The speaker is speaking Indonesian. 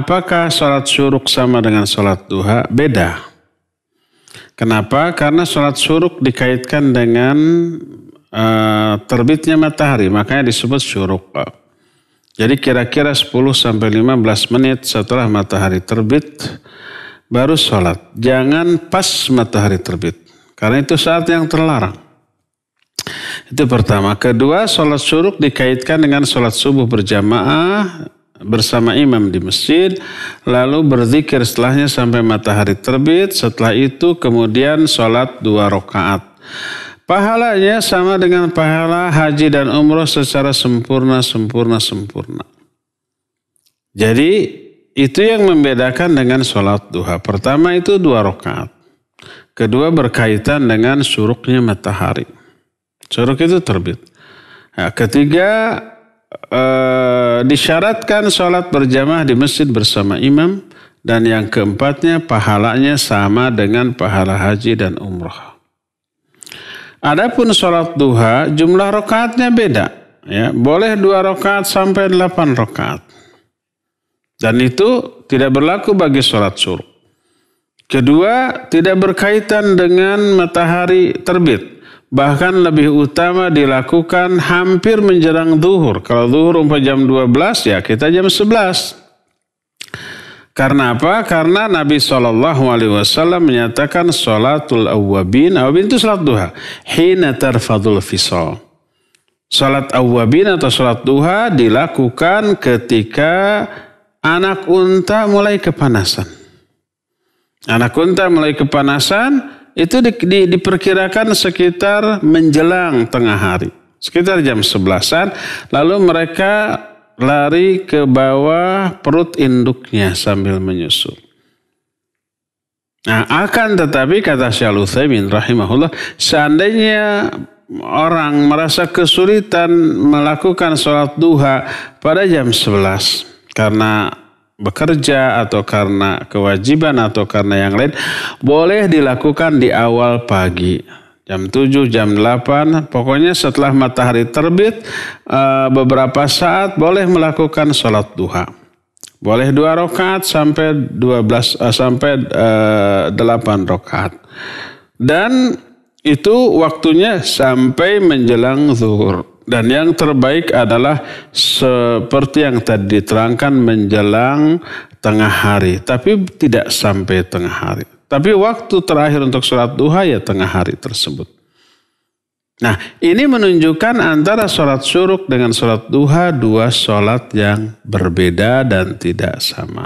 apakah sholat syuruk sama dengan sholat duha? Beda. Kenapa? Karena sholat syuruk dikaitkan dengan uh, terbitnya matahari, makanya disebut syuruk. Jadi kira-kira 10 sampai 15 menit setelah matahari terbit baru sholat. Jangan pas matahari terbit. Karena itu saat yang terlarang. Itu pertama. Kedua, sholat syuruk dikaitkan dengan sholat subuh berjamaah bersama imam di masjid. Lalu berzikir setelahnya sampai matahari terbit. Setelah itu kemudian sholat dua rakaat. Pahalanya sama dengan pahala haji dan umroh secara sempurna, sempurna, sempurna. Jadi itu yang membedakan dengan sholat duha. Pertama itu dua rakaat. Kedua berkaitan dengan suruknya matahari. Suruk itu terbit. Nah, ketiga eh, disyaratkan sholat berjamaah di masjid bersama imam. Dan yang keempatnya pahalanya sama dengan pahala haji dan umroh. Adapun sholat duha jumlah rakaatnya beda. Ya, boleh dua rakaat sampai delapan rakaat. Dan itu tidak berlaku bagi sholat suruh. Kedua, tidak berkaitan dengan matahari terbit. Bahkan lebih utama dilakukan hampir menjelang duhur. Kalau duhur umpah jam 12 ya kita jam 11. Karena apa? Karena Nabi Shallallahu Alaihi Wasallam menyatakan sholatul awwabin. Awwabin itu sholat duha. Hina tarfadul fisal. Sholat awwabin atau sholat duha dilakukan ketika anak unta mulai kepanasan. Anak unta mulai kepanasan itu di, di, diperkirakan sekitar menjelang tengah hari. Sekitar jam sebelasan. Lalu mereka lari ke bawah perut induknya sambil menyusu. Nah, akan tetapi kata Syaikhul Utsaimin rahimahullah, seandainya orang merasa kesulitan melakukan sholat duha pada jam 11 karena bekerja atau karena kewajiban atau karena yang lain, boleh dilakukan di awal pagi jam 7, jam 8, pokoknya setelah matahari terbit eh, beberapa saat boleh melakukan sholat duha. Boleh dua rakaat sampai 12 eh, sampai uh, 8 rakaat. Dan itu waktunya sampai menjelang zuhur. Dan yang terbaik adalah seperti yang tadi diterangkan menjelang tengah hari. Tapi tidak sampai tengah hari. Tapi waktu terakhir untuk sholat duha ya tengah hari tersebut. Nah ini menunjukkan antara sholat syuruk dengan sholat duha dua sholat yang berbeda dan tidak sama.